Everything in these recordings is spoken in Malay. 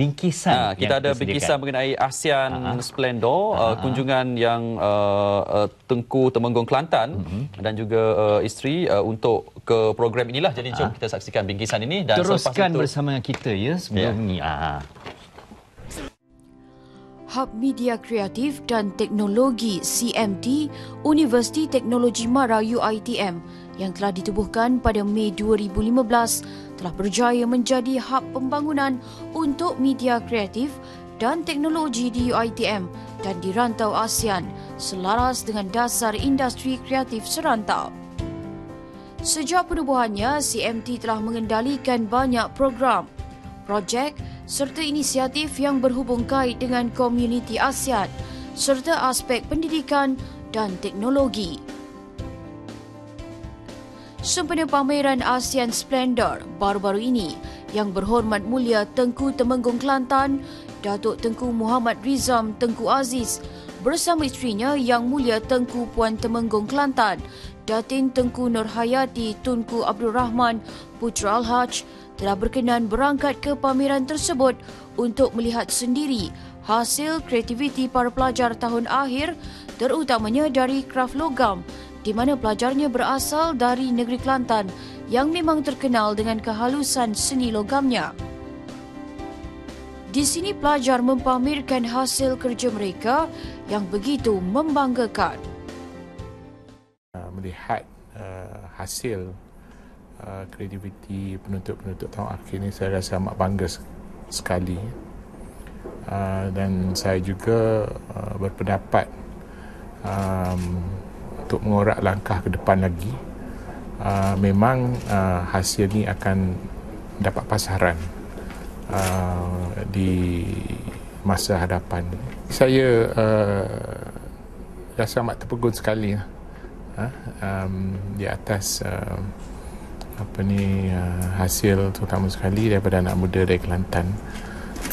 bingkisan. Ha, kita ada bingkisan mengenai ASEAN uh-huh. Splendor, uh-huh. kunjungan yang uh, uh, Tengku Temenggung Kelantan uh-huh. dan juga uh, isteri uh, untuk ke program inilah. Jadi jom uh-huh. kita saksikan bingkisan ini dan teruskan itu, bersama dengan kita ya sebelum yeah. ini. Uh-huh. Hub Media Kreatif dan Teknologi CMT Universiti Teknologi Mara UiTM yang telah ditubuhkan pada Mei 2015 telah berjaya menjadi hub pembangunan untuk media kreatif dan teknologi di UiTM dan di rantau ASEAN selaras dengan dasar industri kreatif serantau. Sejak penubuhannya, CMT telah mengendalikan banyak program, projek serta inisiatif yang berhubung kait dengan komuniti ASEAN serta aspek pendidikan dan teknologi. Sempena pameran ASEAN Splendor baru-baru ini yang berhormat mulia Tengku Temenggung Kelantan, Datuk Tengku Muhammad Rizam Tengku Aziz bersama isterinya Yang Mulia Tengku Puan Temenggung Kelantan, Datin Tengku Nurhayati Tunku Abdul Rahman Putra Al-Haj telah berkenan berangkat ke pameran tersebut untuk melihat sendiri hasil kreativiti para pelajar tahun akhir terutamanya dari kraf logam di mana pelajarnya berasal dari negeri Kelantan yang memang terkenal dengan kehalusan seni logamnya. Di sini pelajar mempamerkan hasil kerja mereka yang begitu membanggakan. Melihat uh, hasil Uh, kreativiti penuntut-penuntut tahun akhir ini saya rasa amat bangga sekali uh, dan saya juga uh, berpendapat um, untuk mengorak langkah ke depan lagi uh, memang uh, hasil ini akan dapat pasaran uh, di masa hadapan. Saya uh, rasa amat terpegun sekali uh, um, di atas uh, apa ni uh, hasil terutama sekali daripada anak muda dari Kelantan.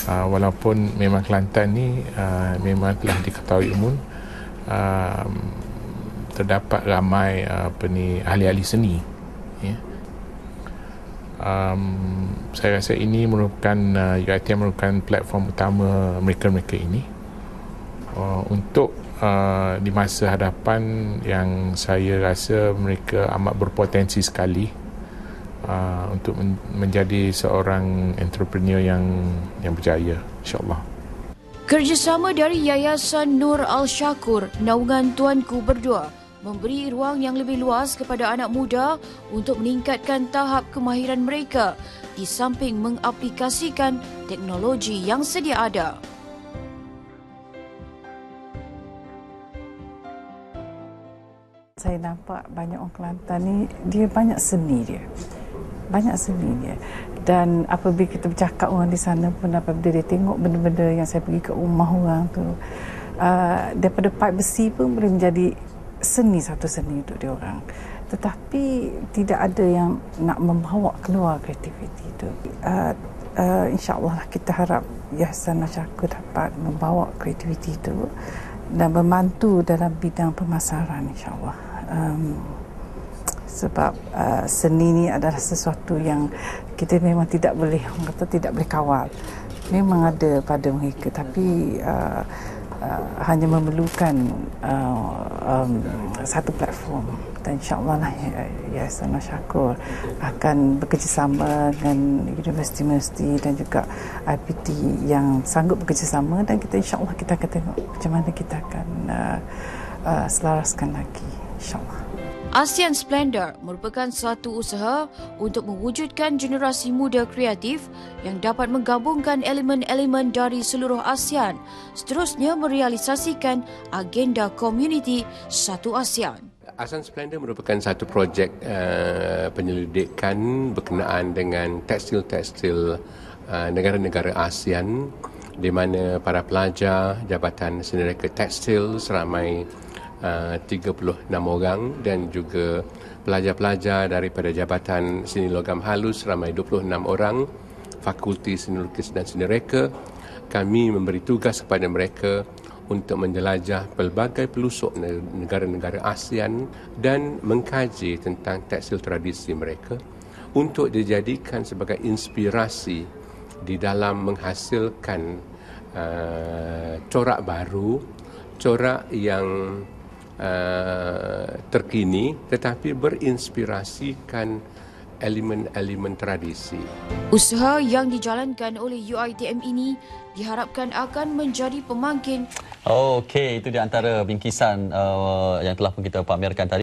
Uh, walaupun memang Kelantan ni uh, memang telah diketahui umum uh, terdapat ramai uh, apa ni ahli-ahli seni. Ya. Um, saya rasa ini merupakan uh, UiTM merupakan platform utama mereka-mereka ini uh, untuk uh, di masa hadapan yang saya rasa mereka amat berpotensi sekali uh, untuk men- menjadi seorang entrepreneur yang yang berjaya insyaallah Kerjasama dari Yayasan Nur Al-Syakur naungan tuanku berdua memberi ruang yang lebih luas kepada anak muda untuk meningkatkan tahap kemahiran mereka di samping mengaplikasikan teknologi yang sedia ada. Saya nampak banyak orang Kelantan ni dia banyak seni dia banyak seni dia dan apabila kita bercakap orang di sana pun apabila dia tengok benda-benda yang saya pergi ke rumah orang tu uh, daripada pipe besi pun boleh menjadi seni satu seni untuk dia orang. Tetapi tidak ada yang nak membawa keluar kreativiti itu. Uh, uh, insyaAllah lah kita harap Yayasan Nasyaku dapat membawa kreativiti itu dan membantu dalam bidang pemasaran insyaAllah. Um, sebab uh, seni ni adalah sesuatu yang kita memang tidak boleh kata tidak boleh kawal. Memang ada pada mereka tapi uh, uh, hanya memerlukan uh, um, satu platform. Dan insyaAllah lah Yayasan ya, Syakur akan bekerjasama dengan universiti-universiti dan juga IPT yang sanggup bekerjasama. Dan kita insyaAllah kita akan tengok macam mana kita akan uh, uh, selaraskan lagi insyaAllah ASEAN Splendor merupakan suatu usaha untuk mewujudkan generasi muda kreatif yang dapat menggabungkan elemen-elemen dari seluruh ASEAN seterusnya merealisasikan agenda komuniti satu ASEAN. ASEAN Splendor merupakan satu projek uh, penyelidikan berkenaan dengan tekstil-tekstil uh, negara-negara ASEAN di mana para pelajar Jabatan Seni Reka Tekstil seramai 36 uh, orang dan juga pelajar-pelajar daripada Jabatan Seni Logam Halus ramai 26 orang Fakulti Seni Lukis dan Seni Reka. Kami memberi tugas kepada mereka untuk menjelajah pelbagai pelusuk negara-negara ASEAN dan mengkaji tentang tekstil tradisi mereka untuk dijadikan sebagai inspirasi di dalam menghasilkan uh, corak baru, corak yang uh, terkini tetapi berinspirasikan elemen-elemen tradisi. Usaha yang dijalankan oleh UITM ini diharapkan akan menjadi pemangkin. Okey, itu di antara bingkisan uh, yang telah pun kita pamerkan tadi.